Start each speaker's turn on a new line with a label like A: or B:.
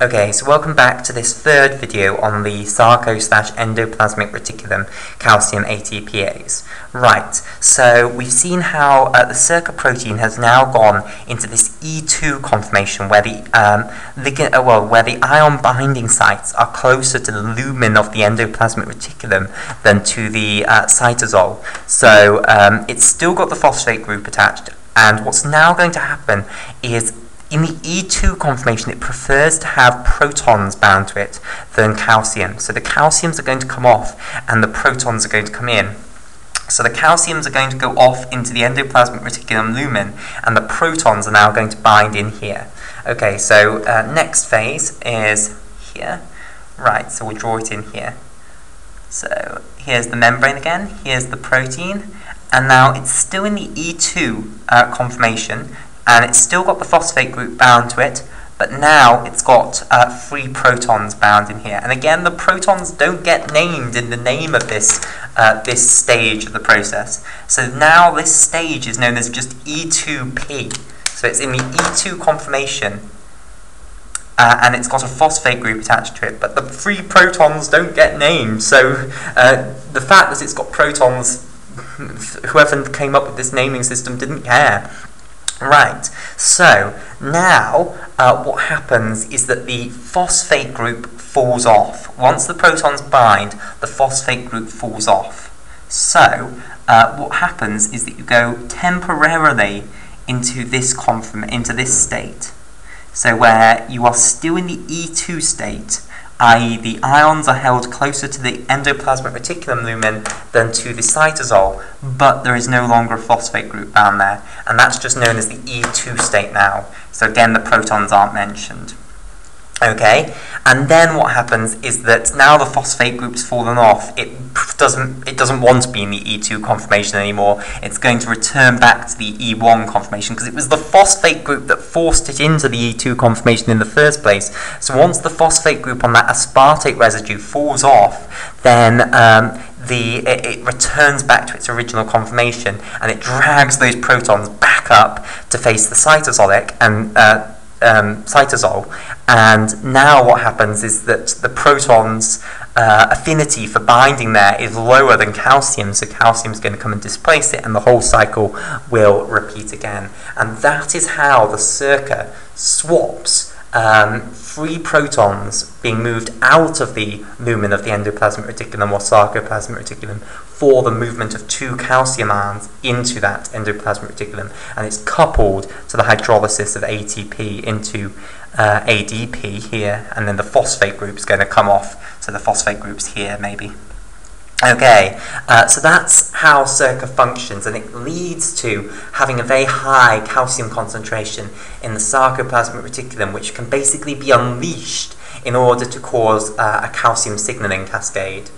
A: Okay, so welcome back to this third video on the sarco slash endoplasmic reticulum calcium ATPase. Right, so we've seen how uh, the SERCA protein has now gone into this E2 conformation where the um, ligand, uh, well, where the ion binding sites are closer to the lumen of the endoplasmic reticulum than to the uh, cytosol. So um, it's still got the phosphate group attached, and what's now going to happen is in the E2 conformation, it prefers to have protons bound to it than calcium. So the calciums are going to come off and the protons are going to come in. So the calciums are going to go off into the endoplasmic reticulum lumen and the protons are now going to bind in here. Okay, so uh, next phase is here. Right, so we'll draw it in here. So here's the membrane again, here's the protein, and now it's still in the E2 uh, conformation, and it's still got the phosphate group bound to it, but now it's got uh, three protons bound in here. And again, the protons don't get named in the name of this, uh, this stage of the process. So now this stage is known as just E2P. So it's in the E2 conformation, uh, and it's got a phosphate group attached to it, but the three protons don't get named. So uh, the fact that it's got protons, whoever came up with this naming system didn't care. Right, so now uh, what happens is that the phosphate group falls off. Once the protons bind, the phosphate group falls off. So uh, what happens is that you go temporarily into this conform into this state. So where you are still in the E2 state, i.e. the ions are held closer to the endoplasmic reticulum lumen than to the cytosol, but there is no longer a phosphate group bound there, and that's just known as the E2 state now. So again, the protons aren't mentioned. Okay, and then what happens is that now the phosphate group's fallen off, it doesn't it doesn't want to be in the E2 conformation anymore. It's going to return back to the E1 conformation because it was the phosphate group that forced it into the E2 conformation in the first place. So once the phosphate group on that aspartate residue falls off, then um, the it, it, returns back to its original conformation and it drags those protons back up to face the cytosolic and uh, um, cytosol, and now what happens is that the proton's uh, affinity for binding there is lower than calcium, so calcium is going to come and displace it, and the whole cycle will repeat again. And that is how the SERCA swaps um, free protons being moved out of the lumen of the endoplasmic reticulum or sarcoplasmic reticulum for the movement of two calcium ions into that endoplasmic reticulum, and it's coupled to the hydrolysis of ATP into uh, ADP here, and then the phosphate group is going to come off, so the phosphate group's here maybe. Okay, uh, so that's how SERCA functions, and it leads to having a very high calcium concentration in the sarcoplasmic reticulum, which can basically be unleashed in order to cause uh, a calcium signaling cascade.